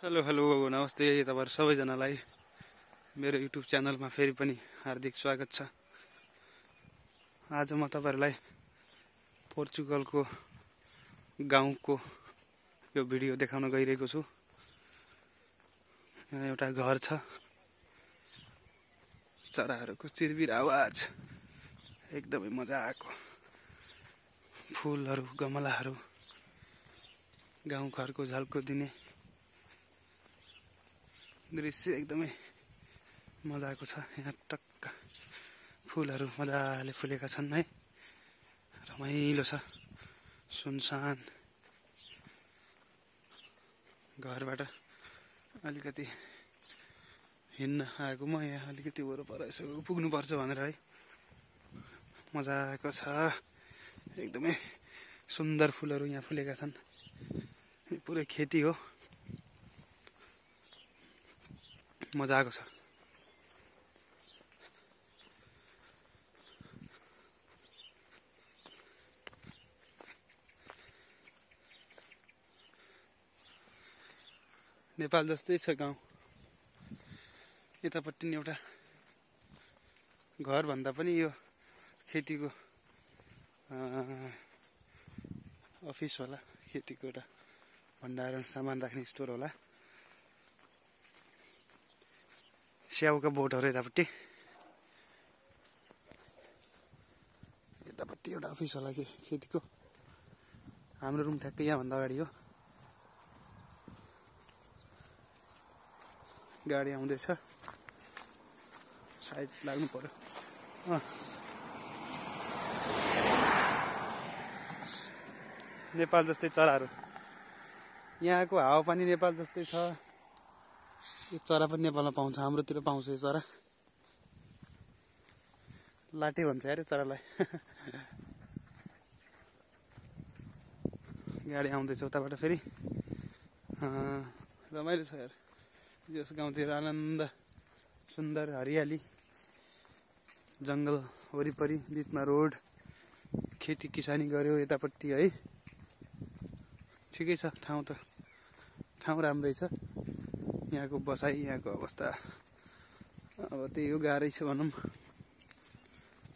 Hello hello नमस्ते तपाईँहरू सबैजनालाई। मेरो युट्युब च्यानलमा फेरि पनि हार्दिक स्वागत छ। आज म तपाईँहरूलाई पोर्चुगलको गाउँको यो भिडियो देखाउन गइरहेको छु। यहाँ एउटा घर छ। चराहरूको चिरबिर आवाज। एकदमै मजाको फुलहरू गमलाहरू गाउँ घरको झल्को दिने। दृश्य एकदमै मजाको छ। यहाँ टक्क फुलहरू मजाले फुलेका छन् है। रमाइलो छ। सुनसान घरबाट अलिकति हिँड्न आएको म यहाँ अलिकति वरपर यसो पुग्नुपर्छ भनेर है। मजाको छ। एकदमै सुन्दर फुलहरू यहाँ फुलेका छन्। पुरै खेती हो। मजाको छ। नेपाल जस्तै छ गाउँ। यतापट्टि नि एउटा घर भन्दा पनि यो खेतीको अफिस होला खेतीको एउटा भण्डारण सामान राख्ने स्टोर होला। स्याउका बोटहरू यतापट्टि। यतापट्टि एउटा अफिस होला कि खेतीको। हाम्रो रुम ठ्याक्कै यहाँभन्दा अगाडि हो। गाडी आउँदैछ। साइड लाग्नु पर्यो। नेपाल जस्तै चराहरू। यहाँको हावापानी नेपाल जस्तै छ। यो चरा पनि नेपालमा पाउँछ हाम्रोतिर पाउँछ यो चरा। लाटे भन्छ अरे चरालाई। गाडी आउँदैछ उताबाट फेरि। रमाइलो छ यार। यस गाउँतिर आनन्द सुन्दर हरियाली जङ्गल वरिपरि बिचमा रोड खेती किसानी गऱ्यो यतापट्टि है। ठिकै छ ठाउँ त। ठाउँ राम्रै छ। यहाँको बसाइ यहाँको अवस्था। अब त्यही हो गाह्रै छ भनौँ।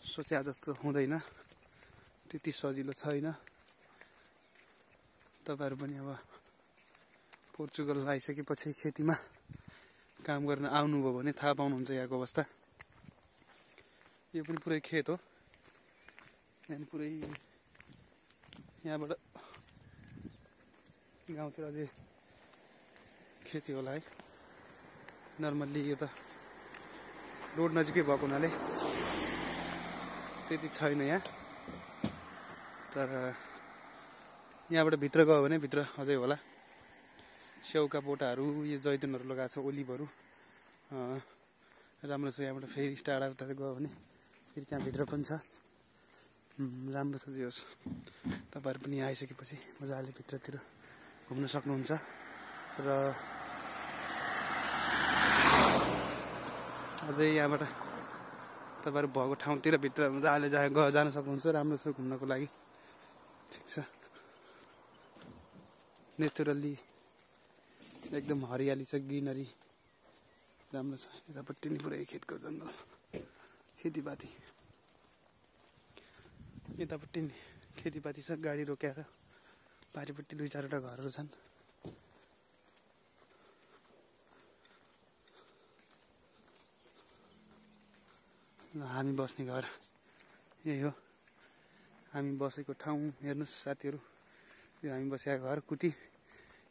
सोचे जस्तो हुँदैन। त्यति सजिलो छैन। तपाईँहरू पनि अब पोर्चुगल आइसकेपछि खेतीमा काम गर्न आउनुभयो भने थाहा पाउनुहुन्छ यहाँको अवस्था। यो पनि पुरै खेत हो। यहाँ पुरै यहाँबाट गाउँतिर अझै खेती होला है। नर्मल्ली यो त रोड नजिकै भएको हुनाले त्यति छैन यहाँ। तर यहाँबाट भित्र गयो भने भित्र अझै होला। स्याउका बोटाहरू यो जैतुनहरू लगाएको छ ओलिभहरू। राम्रो छ यहाँबाट फेरि टाढा उता गयो भने फेरि त्यहाँभित्र पनि छ। राम्रो छ यो। तपाईँहरू पनि आइसकेपछि मजाले भित्रतिर घुम्न सक्नुहुन्छ। र अझै यहाँबाट तपाईँहरू भएको ठाउँतिर भित्र मजाले जा जान सक्नुहुन्छ राम्रो छ घुम्नको लागि। ठिक छ। नेचुरल्ली एकदम हरियाली छ ग्रिनरी। राम्रो छ। यतापट्टि नि पुरै खेतको जङ्गल। खेतीपाती। यतापट्टि नि खेतीपाती छ गाडी रोकेर पारिपट्टि दुई चारवटा घरहरू छन्। हामी बस्ने घर यही हो। हामी बसेको ठाउँ हेर्नुहोस् साथीहरू। यो हामी बसेको घर कुटी।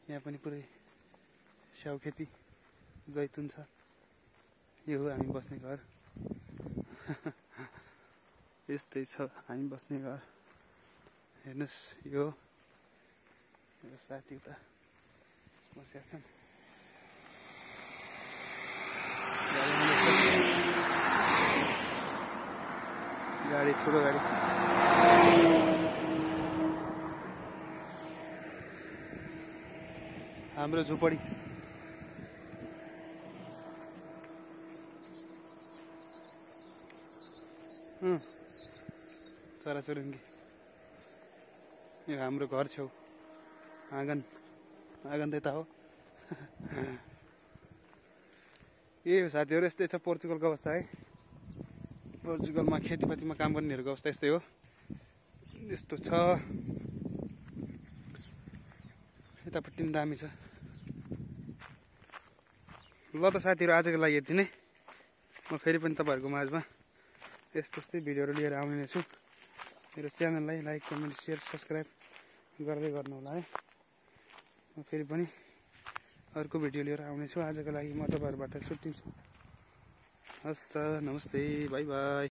यहाँ पनि पुरै स्याउ खेती जैतुन छ। यो हो हामी बस्ने घर। यस्तै छ हामी बस्ने घर। हेर्नुहोस् यो साथी उता बसेका छन्। गाडी ठुलो गाडी। हाम्रो झुपडी। चराचुरुङ्गी। यो हाम्रो घर छेउ। आँगन। आँगन त हो। ए हो साथीहरू यस्तै छ पोर्चुगलको अवस्था है। पोर्चुगलमा खेतीपातीमा काम गर्नेहरूको अवस्था यस्तै हो। यस्तो छ। यतापट्टि पनि दामी छ। ल त साथीहरू आजको लागि यति नै। म फेरि पनि तपाईँहरूको माझमा यस्तो यस्तै भिडियोहरू लिएर आउने नै छु। मेरो च्यानललाई लाइक कमेन्ट सेयर सब्सक्राइब गर्दै गर्नु होला है। म फेरि पनि अर्को भिडियो लिएर आउनेछु आजको लागि म तपाईँहरूबाट छुट्टिन्छु। हस् त नमस्ते बाई बाई